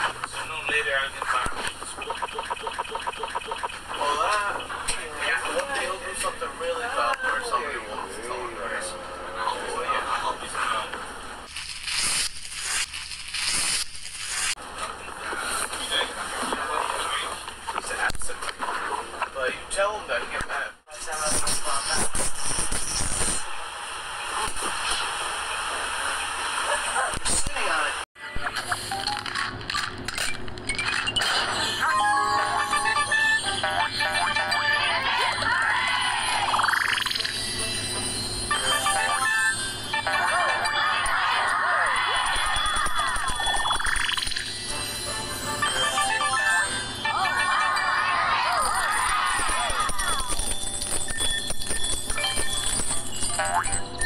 sooner or later I'll gonna warning.